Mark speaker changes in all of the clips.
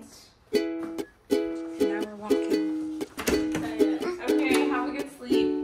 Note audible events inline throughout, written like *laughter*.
Speaker 1: This is our first night.
Speaker 2: Now we're walking.
Speaker 3: Okay, have a good sleep.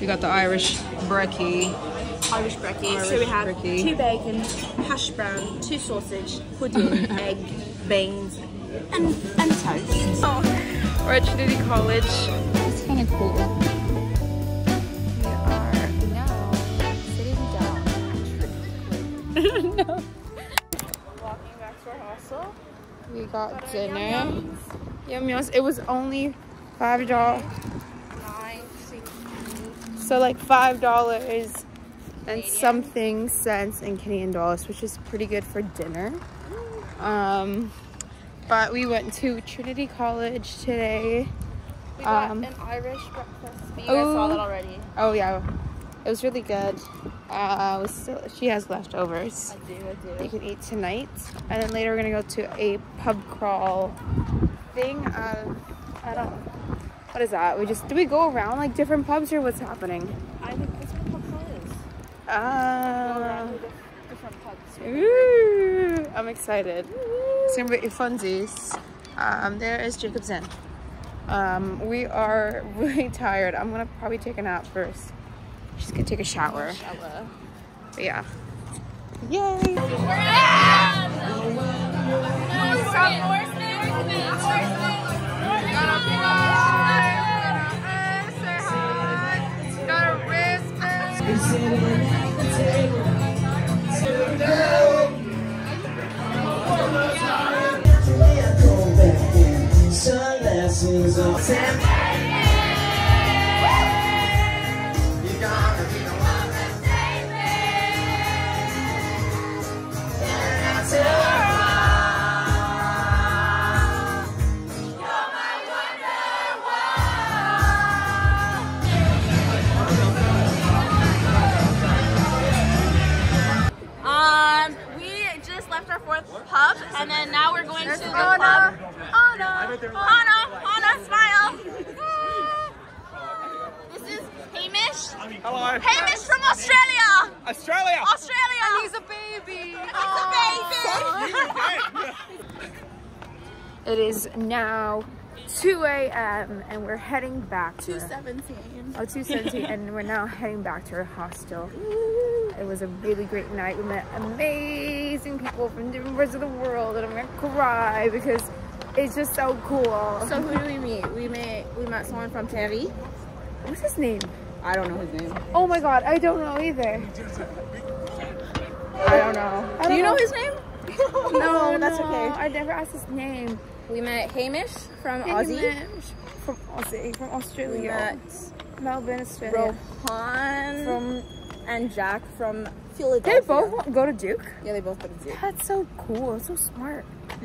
Speaker 2: We got the Irish brekkie.
Speaker 3: Irish brekkie. so we have
Speaker 2: brekkie.
Speaker 3: two bacon, hash brown, two sausage, pudding, *laughs* egg, beans, and and toast. Oh.
Speaker 2: We're at Trinity College. It's kind of cool. We are now sitting down. *laughs* no.
Speaker 3: Walking back to our hostel.
Speaker 2: We got dinner. Yum yums. It was only five dollars. So like five dollars and something cents in Canadian dollars, which is pretty good for dinner. Um, but we went to Trinity College today.
Speaker 3: We got
Speaker 2: Um,
Speaker 3: an Irish breakfast. You guys saw
Speaker 2: oh.
Speaker 3: that already.
Speaker 2: Oh yeah, it was really good. Uh, was still, she has leftovers.
Speaker 3: I do, I do.
Speaker 2: you can eat tonight, and then later we're gonna go to a pub crawl thing. Um, I don't. What is that? We just do we go around like different pubs or what's happening?
Speaker 3: I think that's what pub is. Go
Speaker 2: Uh,
Speaker 3: different pubs.
Speaker 2: ooh, I'm excited. It's gonna be funsies. Um, there is Jacob's Inn. Um, we are *laughs* really tired. I'm gonna probably take a nap first. Just gonna take a shower.
Speaker 3: Shower.
Speaker 2: But yeah. Yay!
Speaker 4: And
Speaker 3: then now we're going to the
Speaker 2: Anna.
Speaker 3: pub. Anna, Anna, Anna, smile. This is Hamish.
Speaker 5: Hello.
Speaker 3: Hamish from Australia.
Speaker 5: Australia.
Speaker 3: Australia.
Speaker 2: He's a baby.
Speaker 3: He's a baby. *laughs*
Speaker 2: It is now 2 a.m. and we're heading back to
Speaker 3: 217.
Speaker 2: oh, 2:17 and we're now heading back to our hostel. It was a really great night. We met amazing people from different parts of the world and I'm gonna cry because it's just so cool.
Speaker 3: So who do we meet? We met we met someone from Terry.
Speaker 2: what's his name?
Speaker 3: I don't know his name.
Speaker 2: Oh my god, I don't know either. I don't know. I
Speaker 3: Do
Speaker 2: don't
Speaker 3: you know his name? *laughs* no, that's okay.
Speaker 2: I never asked his name.
Speaker 3: We met Hamish from
Speaker 2: Hey,
Speaker 3: Aussie.
Speaker 2: man. From Aussie, from
Speaker 3: We
Speaker 2: Australia.
Speaker 3: met
Speaker 2: Melbourne, Australia.
Speaker 3: Rohan
Speaker 2: From
Speaker 3: and Jack from
Speaker 2: they both go to Duke.
Speaker 3: Yeah, they both go to Duke.
Speaker 2: That's so cool. It's so smart. *laughs*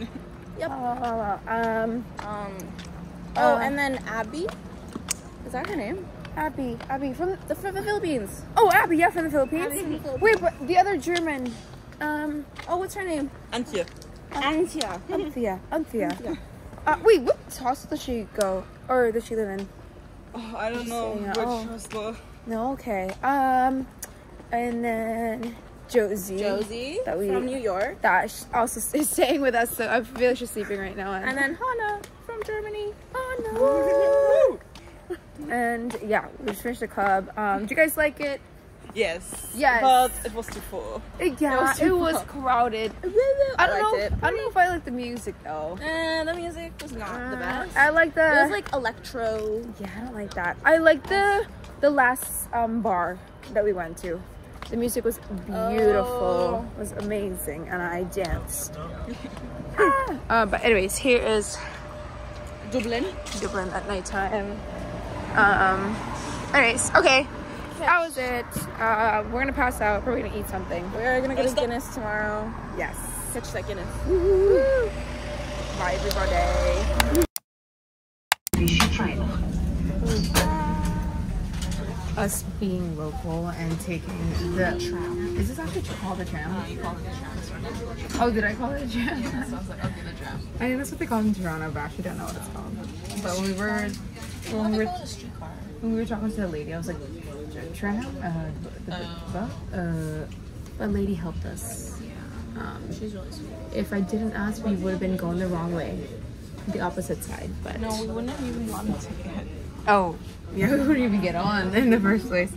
Speaker 3: Yep.
Speaker 2: Uh, um,
Speaker 3: Um. Oh,
Speaker 2: Uh,
Speaker 3: and then Abby. Is that her name?
Speaker 2: Abby, Abby from
Speaker 3: The from the Philippines.
Speaker 2: oh Abby, yeah, from the Philippines.
Speaker 3: Abby from the Philippines.
Speaker 2: Wait, but the other German, um,
Speaker 3: Oh, what's her name?
Speaker 5: Antje.
Speaker 2: Anthea, Anthea.
Speaker 3: Anthea.
Speaker 2: Uh, wait, what house does she go or does she live in?
Speaker 5: Oh, I don't know which
Speaker 2: oh.
Speaker 5: hostel.
Speaker 2: No, okay. Um, and then Josie.
Speaker 3: Josie
Speaker 2: That we-
Speaker 3: from New York.
Speaker 2: That also *laughs* is staying with us, so I feel like she's sleeping right now.
Speaker 3: And then Hannah from Germany.
Speaker 2: no. and yeah, we just finished the club. Um, do you guys like it?
Speaker 5: Yes.
Speaker 2: Yes.
Speaker 5: But it was too full.
Speaker 2: Uh, Yeah,
Speaker 3: was
Speaker 2: it was crowded. *laughs* I
Speaker 3: I
Speaker 2: don't
Speaker 3: liked
Speaker 2: know.
Speaker 3: it.
Speaker 2: I don't know if I like the music though.
Speaker 3: Uh, the music was not the
Speaker 2: Uh,
Speaker 3: best.
Speaker 2: I like the.
Speaker 3: it was like electro.
Speaker 2: yeah, I don't like that. I like the the last um bar that we went to. The music was beautiful. It was amazing, and I danced. *laughs* uh, but anyways, here is
Speaker 5: Dublin.
Speaker 2: Dublin at nighttime. Um. Anyways, okay. That was it. Uh, we're gonna pass out. Probably gonna eat something.
Speaker 5: We're gonna go to Guinness tomorrow.
Speaker 2: Yes.
Speaker 5: Catch that Guinness.
Speaker 2: Bye, everybody. Us being local and taking the tram. Is this actually called a tram?
Speaker 5: Uh, you call it the tram.
Speaker 2: Oh, did I call it a tram?
Speaker 5: So I was like, okay, the tram.
Speaker 2: I think that's what they call it in Toronto, but I actually don't know what it's called. But when we were when we were when we were talking to the lady, I was like, tram. Uh, the, the, uh, but lady helped us. Um,
Speaker 5: She's really sweet.
Speaker 2: if I didn't ask, we would have been going the wrong way, the opposite side. But
Speaker 5: No, we wouldn't have even wanted to get.
Speaker 2: oh, yeah, *laughs* we wouldn't even get on in the first place.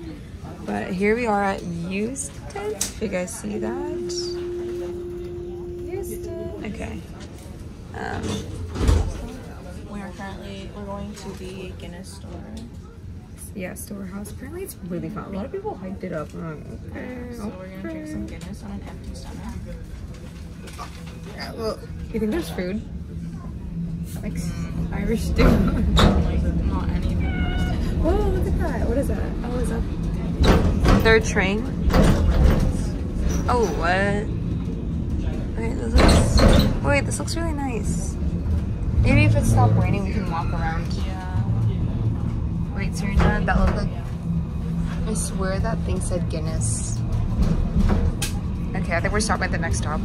Speaker 2: But here we are at Heuston. If you guys see that, Heuston. Okay. Um,
Speaker 5: We are currently we're going to the Guinness store.
Speaker 2: Yeah, storehouse. Apparently, it's really fun. A lot of people hyped it up. I'm like, okay,
Speaker 5: So we're gonna drink some Guinness on an empty stomach.
Speaker 2: Yeah, well, you think there's food? Like s- Irish stew. *laughs*
Speaker 5: Like not anything.
Speaker 2: Whoa, look at that. What is that? Oh, is that? Third train. Oh, what? Wait, this looks. Wait, this looks really nice. Maybe if it stopped raining, we can walk around.
Speaker 5: Yeah.
Speaker 2: That looked like. I swear that thing said Guinness. Okay, I think we're stopping at the next stop.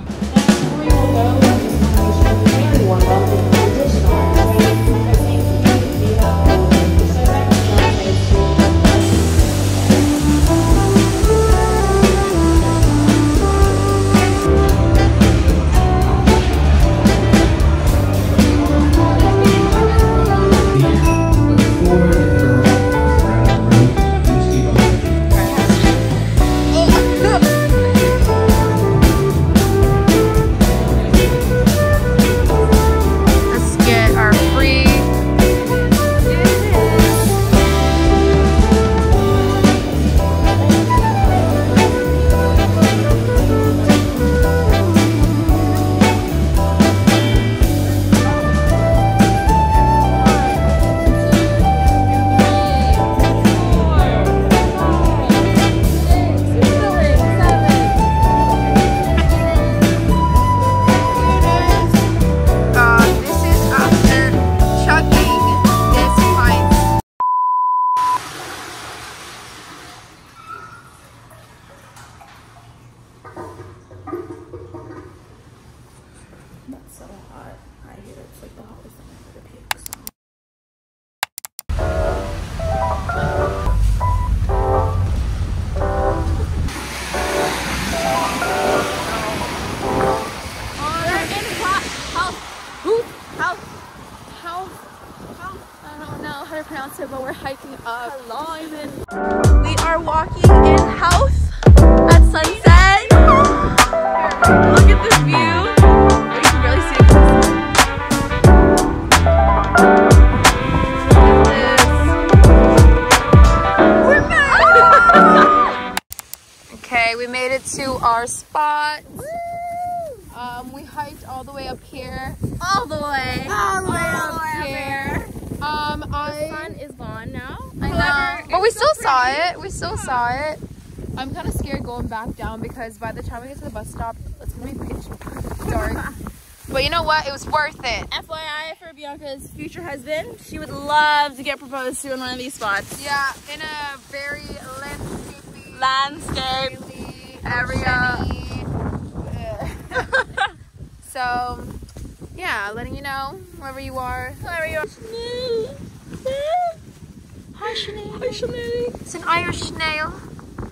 Speaker 3: We
Speaker 2: still saw it. We still saw it. I'm kind of scared going back down because by the time we get to the bus stop, it's gonna be pitch dark. but you know what? It was worth it.
Speaker 3: FYI for Bianca's future husband, she would love to get proposed to in one of these spots.
Speaker 2: Yeah, in a very landscapey
Speaker 3: Landscape.
Speaker 2: area. *laughs* Uh, *laughs* so, yeah, letting you know wherever you are.
Speaker 3: Whoever you are.
Speaker 2: Hi, Sinead.
Speaker 3: Hi, Sinead.
Speaker 2: It's an Irish snail.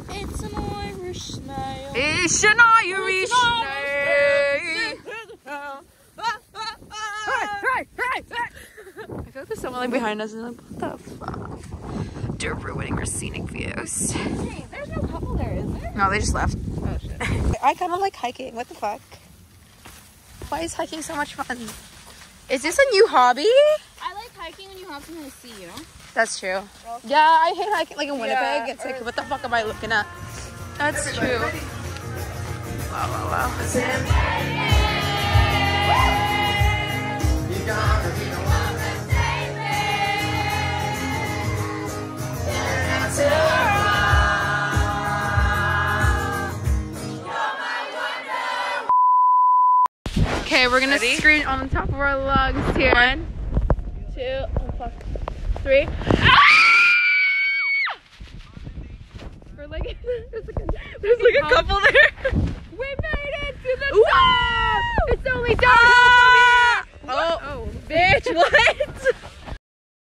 Speaker 3: It's an Irish snail.
Speaker 2: It's an Irish snail. I feel like there's someone like behind us and like, what the fuck? They're ruining our scenic views.
Speaker 3: Hey, there's no couple there, is there?
Speaker 2: No, they just left.
Speaker 3: Oh shit. *laughs*
Speaker 2: I kind of like hiking. What the fuck? Why is hiking so much fun? Is this a new hobby?
Speaker 3: I like hiking when you have something to see, you know?
Speaker 2: That's true. Yeah, I hate hiking. Like in Winnipeg,
Speaker 3: Yeah,
Speaker 2: it's like, what the fuck am I looking at?
Speaker 3: That's true. Wow, wow, wow.
Speaker 4: You gotta be the one that save me. Yeah,
Speaker 2: Okay, we're gonna
Speaker 3: Ready?
Speaker 2: scream on the top of our lungs here.
Speaker 3: One, two, oh fuck, three.
Speaker 2: We're like, *laughs* there's like a,
Speaker 3: There's like a couple there. *laughs*
Speaker 2: We made it to the
Speaker 3: Woo!
Speaker 2: top! It's only downhill
Speaker 3: Ah!
Speaker 2: from here.
Speaker 3: Oh, bitch, *laughs* what?